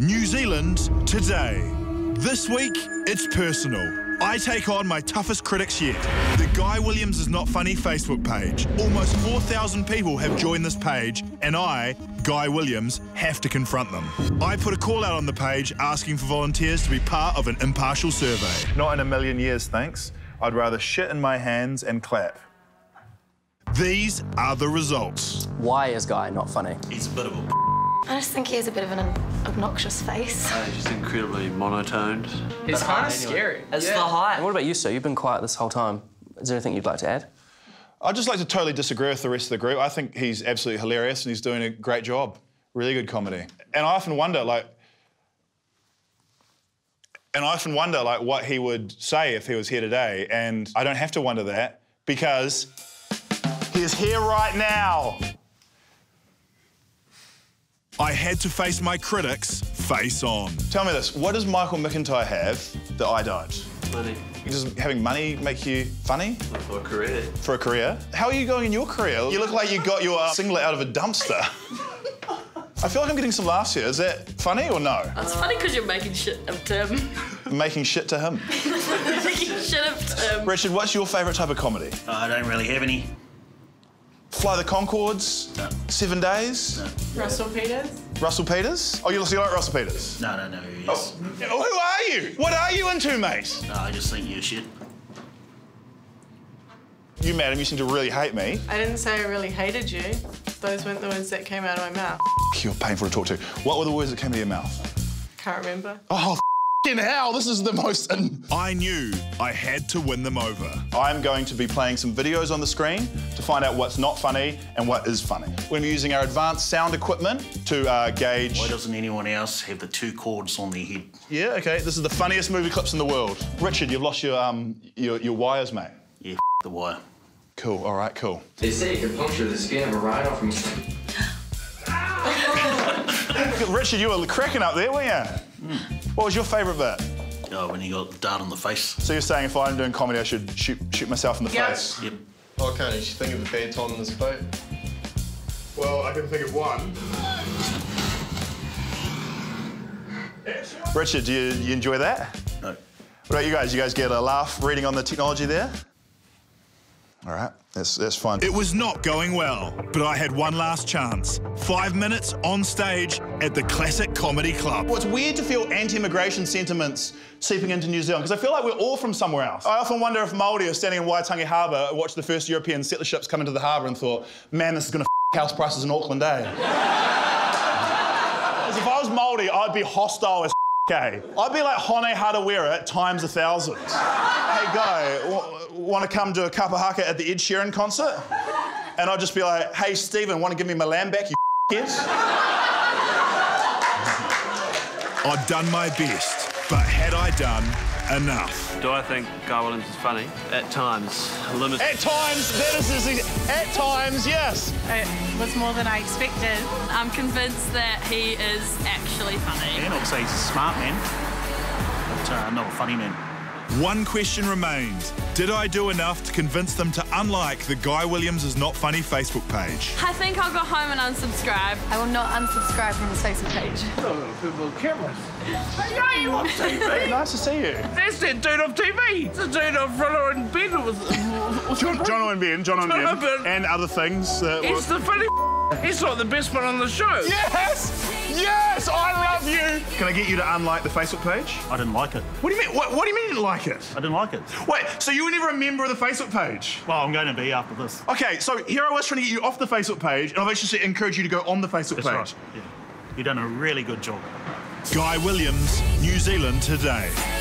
New Zealand today. This week, it's personal. I take on my toughest critics yet. The Guy Williams is Not Funny Facebook page. Almost 4,000 people have joined this page, and I, Guy Williams, have to confront them. I put a call out on the page asking for volunteers to be part of an impartial survey. Not in a million years, thanks. I'd rather shit in my hands and clap. These are the results. Why is Guy not funny? He's a bit of a I just think he has a bit of an obnoxious face. Uh, he's just incredibly monotoned. He's kind of scary. It's the height. And what about you, sir? You've been quiet this whole time. Is there anything you'd like to add? I'd just like to totally disagree with the rest of the group. I think he's absolutely hilarious and he's doing a great job. Really good comedy. And I often wonder, like, and I often wonder, like, what he would say if he was here today. And I don't have to wonder that because he is here right now. I had to face my critics face on. Tell me this: What does Michael McIntyre have that I don't? Money. Does having money make you funny For a career. for a career? How are you going in your career? You look like you got your uh, singlet out of a dumpster. I feel like I'm getting some laughs here. Is that funny or no? It's funny because you're making shit of Tim. Making shit to him. making shit of Tim. Richard, what's your favourite type of comedy? I don't really have any. Fly the Conchords? No. Seven Days? Russell Peters. Russell Peters? Oh, you you like Russell Peters? No, no, no. Yes. Oh, who are you? What are you into, mate? No, I just think you're shit. You, madam, you seem to really hate me. I didn't say I really hated you. Those weren't the words that came out of my mouth. You're painful to talk to. What were the words that came out of your mouth? Can't remember. Oh, in hell, this is the most. I knew I had to win them over. I'm going to be playing some videos on the screen to find out what's not funny and what is funny. We're going to be using our advanced sound equipment to uh, gauge. Why doesn't anyone else have the two cords on their head? Yeah, okay. This is the funniest movie clips in the world. Richard, you've lost your um your, your wires, mate. Yeah, the wire. Cool. All right. Cool. They say you can puncture the skin of a rhino from. Richard, you were cracking up there, weren't you? Mm. What was your favourite bit? Oh, when you got dart on the face. So you're saying if I'm doing comedy, I should shoot shoot myself in the Yep. face? Yep. Oh, can't you think of a bad time in this boat? Well, I can think of one. Richard, do you, you enjoy that? No. What about you guys? You guys get a laugh reading on the technology there? All right, that's, that's fine. It was not going well, but I had one last chance. Five minutes on stage at the Classic Comedy Club. Well, it's weird to feel anti-immigration sentiments seeping into New Zealand because I feel like we're all from somewhere else. I often wonder if Māori are standing in Waitangi Harbour, watched the first European settler ships come into the harbour and thought, man, this is going to house prices in Auckland, eh? 'Cause if I was Māori, I'd be hostile as okay. I'd be like Hone Harawira times a thousand. hey, guy, w- want to come to a kapahaka at the Ed Sheeran concert? And I'd just be like, hey, Stephen, want to give me my lamb back, you kids? I'd done my best, but had I done enough? Do I think Guy Williams is funny? At times. Limit. At times, that is, is at times, yes. It was more than I expected. I'm convinced that he is actually funny. Man, I'd say he's a smart man, but uh, not a funny man. One question remained. Did I do enough to convince them to unlike the Guy Williams is Not Funny Facebook page? I think I'll go home and unsubscribe. I will not unsubscribe from his Facebook page. Nice to see you. That's that dude off TV. It's the dude off Roller and Ben. Was, John, John Owen Ben, John Owen John Ben, Ben. and other things. That He's the funny. He's like the best one on the show. Yes! Yes! I love you! Can I get you to unlike the Facebook page? I didn't like it. What do you mean? What, what do you mean you didn't like it? I didn't like it. Wait, so you were never a member of the Facebook page? Well, I'm going to be after this. Okay, so here I was trying to get you off the Facebook page, and I've actually encouraged you to go on the Facebook That's page. right. Yeah. You've done a really good job. Guy Williams, New Zealand Today.